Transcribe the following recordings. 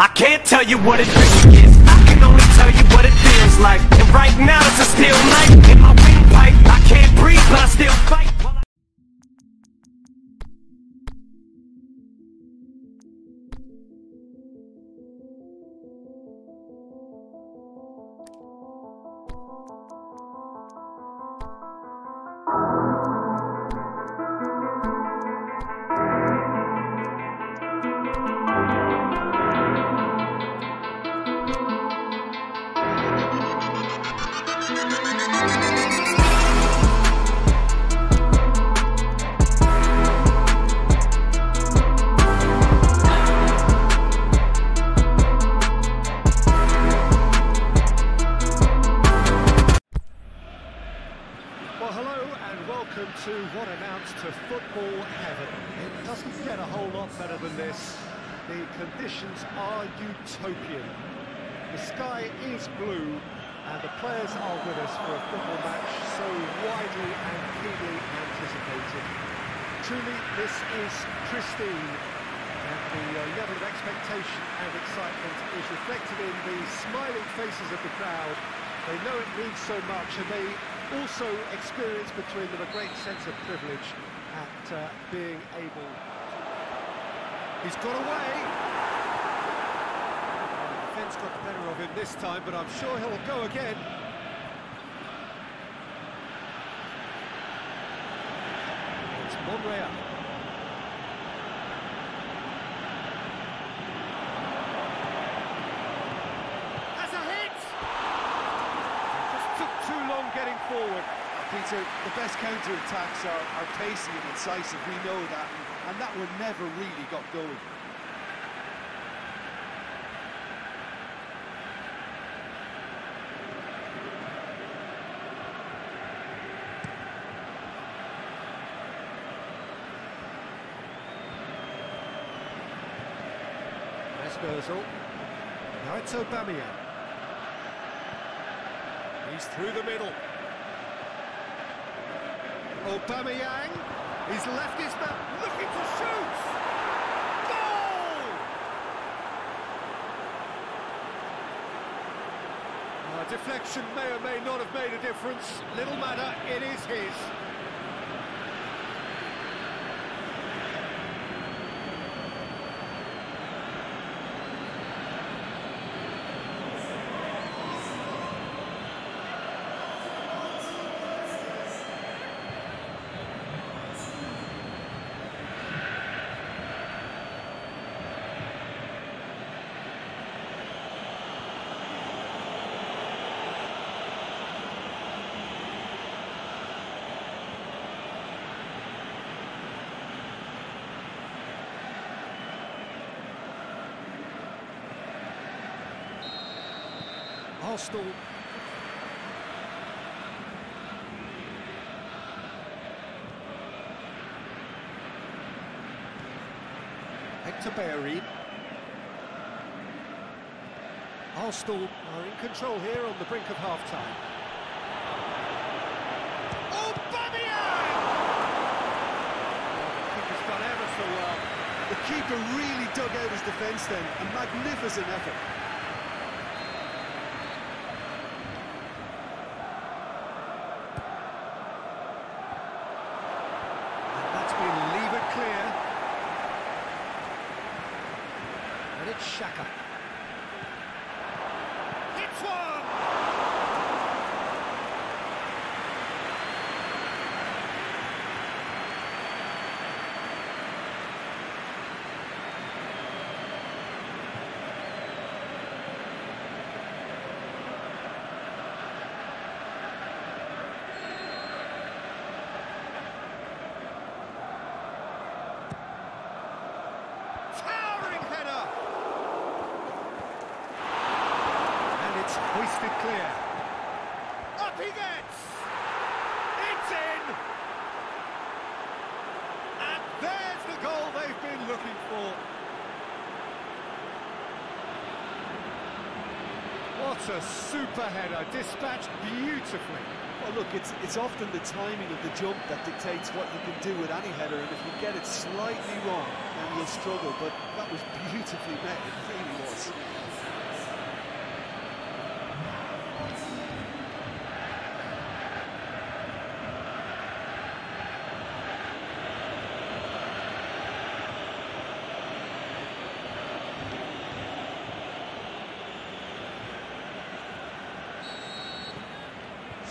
I can't tell you what it is. I can only tell you what it feels like. And right now it's a still night in my windpipe. I can't breathe, but I still fight. Blue and the players are with us for a football match so widely and keenly anticipated. Truly, this is pristine and the uh, level of expectation and excitement is reflected in the smiling faces of the crowd. They know it means so much and they also experience between them a great sense of privilege at uh, being able He's got away. Defence got the better of him this time, but I'm sure he'll go again. It's Monreal. Has a hit! Just took too long getting forward. Peter, the best counter-attacks are, are pacey and incisive, we know that, and that one never really got going. Ozil. Now it's Aubameyang. He's through the middle. Aubameyang. He's left his man looking to shoot. Goal! Uh, deflection may or may not have made a difference. Little matter, it is his. Arsenal Hector Bellerin. Arsenal are in control here on the brink of half-time. Aubameyang! The keeper's done ever so well. The keeper really dug out his defence then, a magnificent effort. And that's been levered clear. And it's Xhaka. Hits one! Towering header! And it's hoisted clear. Up he gets! It's in! And there's the goal they've been looking for. What a super header, dispatched beautifully. Well, look, it's it's often the timing of the jump that dictates what you can do with any header, and if you get it slightly wrong, then you'll struggle. But that was beautifully met, it really was.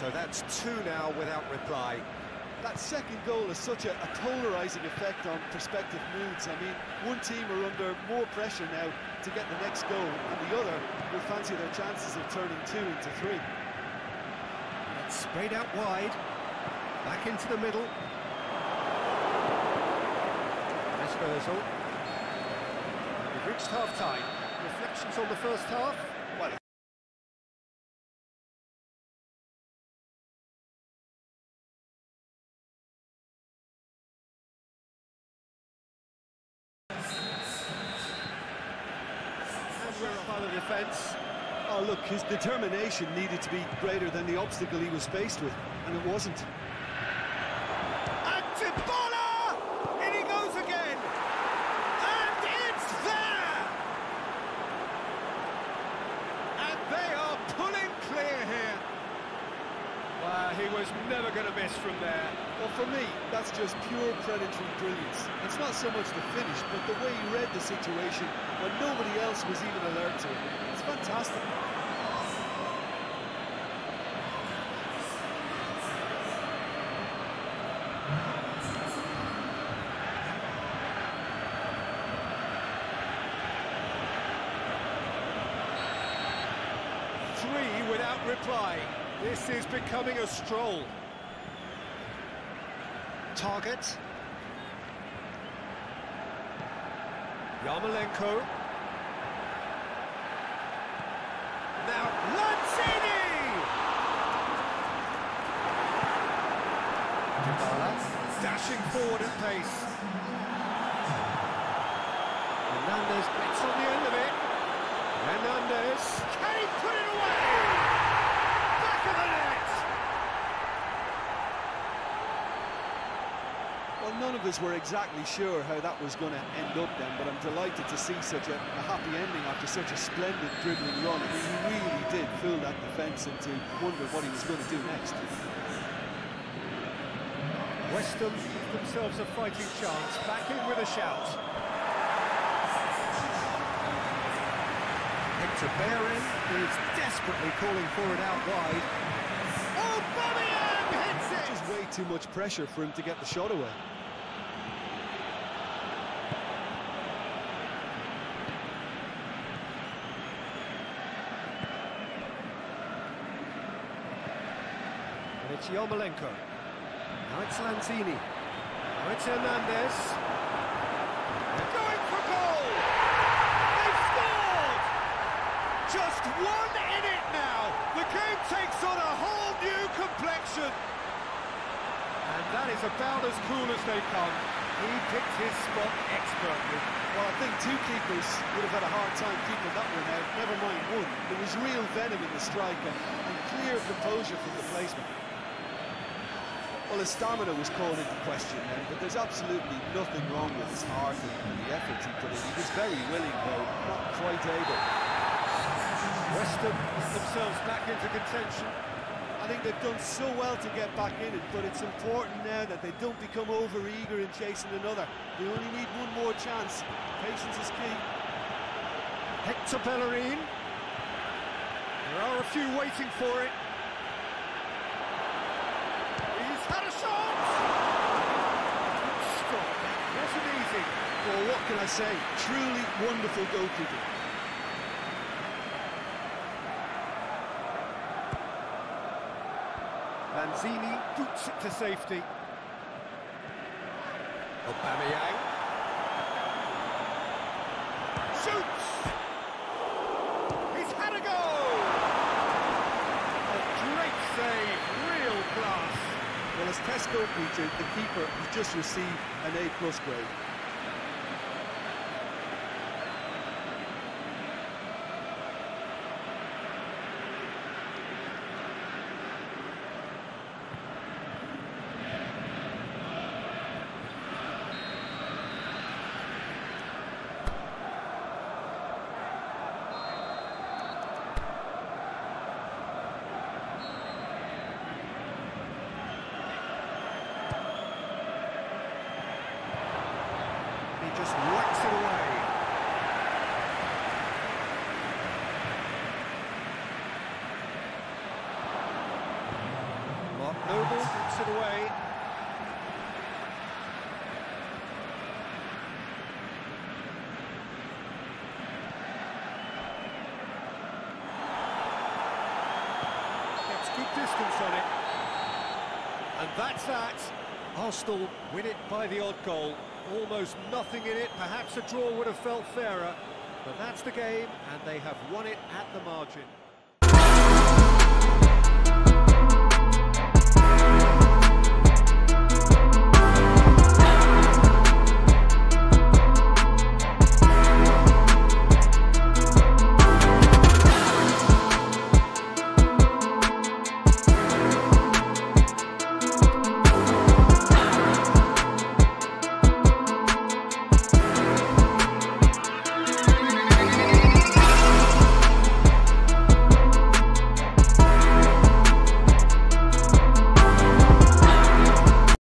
So that's two now without reply. That second goal has such a, a polarising effect on prospective moods. I mean, one team are under more pressure now to get the next goal, and the other will fancy their chances of turning two into three. It's sprayed out wide, back into the middle. Dispersal. We've reached half-time. Reflections on the first half? His determination needed to be greater than the obstacle he was faced with, and it wasn't. And Dybala! In he goes again! And it's there! And they are pulling clear here. Wow, he was never going to miss from there. Well, for me, that's just pure predatory brilliance. It's not so much the finish, but the way he read the situation when nobody else was even alert to it. It's fantastic. Three without reply. This is becoming a stroll. Target. Yarmolenko. Now Lanzini! Dashing forward at pace. Hernandez gets on the end of it. Hernandez, can he put it away? Back of the net! Well, none of us were exactly sure how that was going to end up then, but I'm delighted to see such a, a happy ending after such a splendid dribbling run. I mean, he really did fool that defence into wonder what he was going to do next. West Ham give themselves a fighting chance, back in with a shout. Hector Bellerin is desperately calling for it out wide. Aubameyang hits it! Just way too much pressure for him to get the shot away. And it's Yarmolenko. Now it's Lanzini. Now it's Hernandez. They're going for goal! They've scored! Just one in it now! The game takes on a whole new complexion! And that is about as cool as they come. He picked his spot expertly. Well, I think two keepers would have had a hard time keeping that one out, never mind one. There was real venom in the striker and, and clear composure from the placement. Well, his stamina was called into question then, but there's absolutely nothing wrong with his heart and, and the effort he put in. He was very willing, though, not quite able. West Ham themselves back into contention. I think they've done so well to get back in it, but it's important now that they don't become over-eager in chasing another. They only need one more chance. Patience is key. Hector Bellerin. There are a few waiting for it. He's had a shot! Stop. Wasn't easy. Well, what can I say? Truly wonderful goalkeeping. Lanzini boots it to safety. Aubameyang. Shoots! He's had a goal! A great save, real class. Well, as test goalkeeper, the keeper has just received an A-plus grade. Away. Gets good distance on it. And that's that. Arsenal win it by the odd goal. Almost nothing in it. Perhaps a draw would have felt fairer. But that's the game, and they have won it at the margin.